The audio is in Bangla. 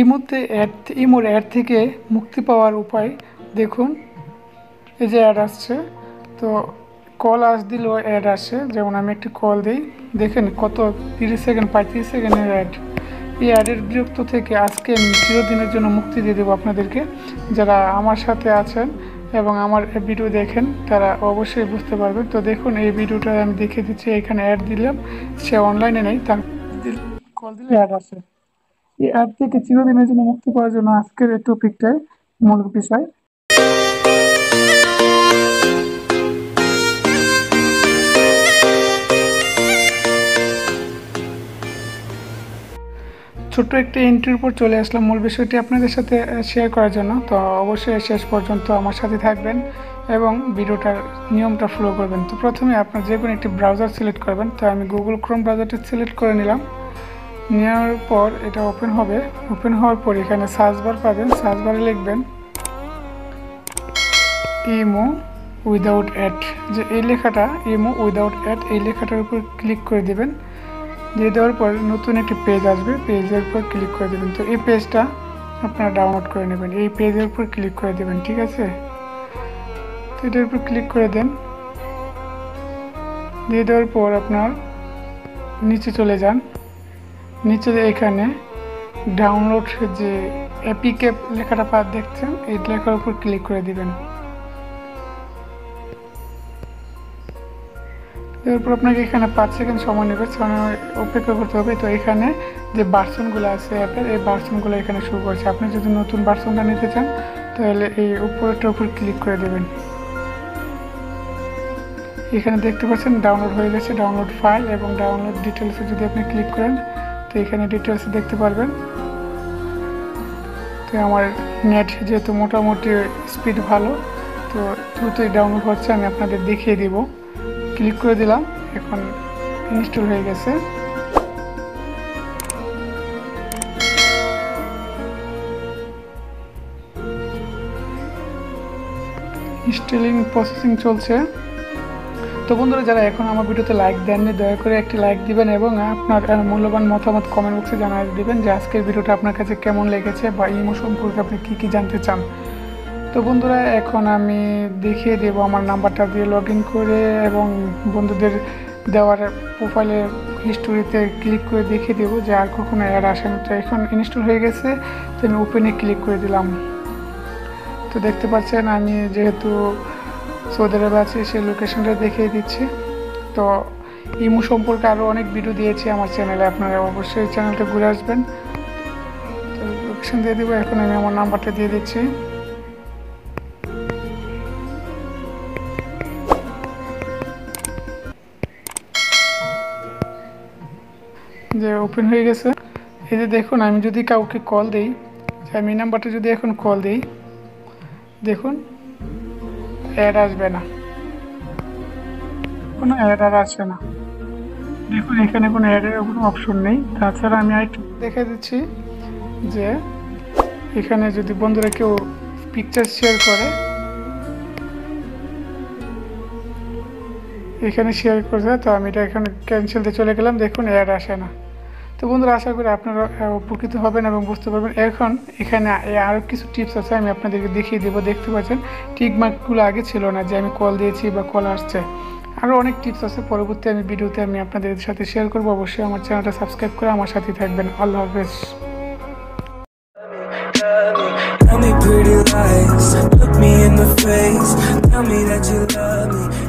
ইমোতে অ্যাড ইমোর অ্যাড থেকে মুক্তি পাওয়ার উপায় দেখুন। এই যে অ্যাড আসছে, তো কল আস দিলেও অ্যাড আসে। যেমন আমি একটি কল দিই, দেখেন কত তিরিশ সেকেন্ড, পঁয়ত্রিশ সেকেন্ডের অ্যাড। এই অ্যাডের বিরক্ত থেকে আজকে আমি চিরদিনের জন্য মুক্তি দিয়ে দেবো আপনাদেরকে। যারা আমার সাথে আছেন এবং আমার ভিডিও দেখেন, তারা অবশ্যই বুঝতে পারবেন। তো দেখুন, এই ভিডিওটা আমি দেখে দিচ্ছি, এখানে অ্যাড দিলাম, সে অনলাইনে নেই, তার কল দিলে অ্যাড আসে। এই অ্যাড থেকে চিরদিনের জন্য মুক্তি জন্য আজকের এই টপিকটাই মূল বিষয়। ছোট্ট একটি এন্ট্রির উপর চলে আসলাম মূল বিষয়টি আপনাদের সাথে শেয়ার করার জন্য। তো অবশ্যই শেষ পর্যন্ত আমার সাথে থাকবেন এবং ভিডিওটার নিয়মটা ফলো করবেন। তো প্রথমে আপনার যে কোনো একটি ব্রাউজার সিলেক্ট করবেন। তো আমি গুগল ক্রোম ব্রাউজারটি সিলেক্ট করে নিলাম। নেওয়ার পর এটা ওপেন হবে। ওপেন হওয়ার পর এখানে সার্চ বার পাবেন। সার্চ বারে লিখবেন ইমো উইদাউট অ্যাড যে এই লেখাটা ইমো উইদাউট অ্যাড এই লেখাটার উপর ক্লিক করে দেবেন। দিয়ে দেওয়ার পর নতুন একটি পেজ আসবে। পেজের উপর ক্লিক করে দেবেন। তো এই পেজটা আপনারা ডাউনলোড করে নেবেন। এই পেজের উপর ক্লিক করে দেবেন, ঠিক আছে? তো এটার উপর ক্লিক করে দেন। দিয়ে দেওয়ার পর আপনার নিচে চলে যান। নিচে এখানে ডাউনলোড যে অ্যাপিকে লেখাটা পা দেখছেন, এই লেখার উপর ক্লিক করে দিবেন। এরপর আপনাকে এখানে পাঁচ সেকেন্ড সময় নেবে অপেক্ষা করতে হবে। তো এখানে যে বার্সনগুলো আছে অ্যাপের এই বার্সনগুলো এখানে শুরু করছে। আপনি যদি নতুন বার্সনটা নিতে চান, তাহলে এই উপরেটার উপর ক্লিক করে দেবেন। এখানে দেখতে পাচ্ছেন ডাউনলোড হয়ে গেছে ডাউনলোড ফাইল এবং ডাউনলোড ডিটেলসে যদি আপনি ক্লিক করেন তো এখানে ডিটেলসে দেখতে পারবেন। তো আমার নেট যেহেতু মোটামুটি স্পিড ভালো, তো দ্রুতই ডাউনলোড হচ্ছে, আমি আপনাদের দেখিয়ে দিব। ক্লিক করে দিলাম, এখন ইনস্টল হয়ে গেছে। ইনস্টলিং প্রসেসিং চলছে। তো বন্ধুরা, যারা এখন আমার ভিডিওতে লাইক দেননি, দয়া করে একটি লাইক দিবেন এবং আপনার মূল্যবান মতামত কমেন্ট বক্সে জানিয়ে দিবেন যে আজকের ভিডিওটা আপনার কাছে কেমন লেগেছে বা ইমো সম্পর্কে আপনি কী কী জানতে চান। তো বন্ধুরা, এখন আমি দেখিয়ে দেবো আমার নাম্বারটা দিয়ে লগ করে এবং বন্ধুদের দেওয়ার প্রোফাইলে হিস্টোরিতে ক্লিক করে দেখিয়ে দেবো যে আর কখনো অ্যাড আসেনি তো এখন ইনস্টল হয়ে গেছে, তো আমি ওপেনে ক্লিক করে দিলাম। তো দেখতে পাচ্ছেন, আমি যেহেতু সৌদি আরবে আছি সেই লোকেশনটা দেখিয়ে দিচ্ছি। তো ইমো সম্পর্কে আরও অনেক ভিডিও দিয়েছি আমার চ্যানেলে আপনারা অবশ্যই চ্যানেলটা ঘুরে আসবেন। তো লোকেশন দিয়ে দেবো, এখন আমি আমার নাম্বারটা দিয়ে দিচ্ছি। যে ওপেন হয়ে গেছে। এই যে দেখুন, আমি যদি কাউকে কল দিই আমি নাম্বারটা যদি এখন কল দিই, দেখুন অ্যাড আসবে না। কোনো অ্যাড আর আসবে না। দেখুন, এখানে কোনো অ্যাডের কোনো অপশন নেই। তাছাড়া আমি আরেকটু দেখে দিচ্ছি যে, এখানে যদি বন্ধুরা কেউ পিকচার শেয়ার করে, এখানে শেয়ার করছে, তো আমি এটা এখানে ক্যান্সেলতে চলে গেলাম। দেখুন অ্যাড আসে না। তো বন্ধুরা, আশা করি আপনারা উপকৃত হবেন এবং বুঝতে পারবেন। এখন এখানে আরও কিছু টিপস আছে, আমি আপনাদেরকে দেখিয়ে দেবো। দেখতে পাচ্ছেন টিক মার্কগুলো আগে ছিল না যে আমি কল দিয়েছি বা কল আসছে। আরও অনেক টিপস আছে, পরবর্তী আমি ভিডিওতে আমি আপনাদের সাথে শেয়ার করব। অবশ্যই আমার চ্যানেলটা সাবস্ক্রাইব করে আমার সাথে থাকবেন। আল্লাহ হাফেজ। Tell me tell me that you love me.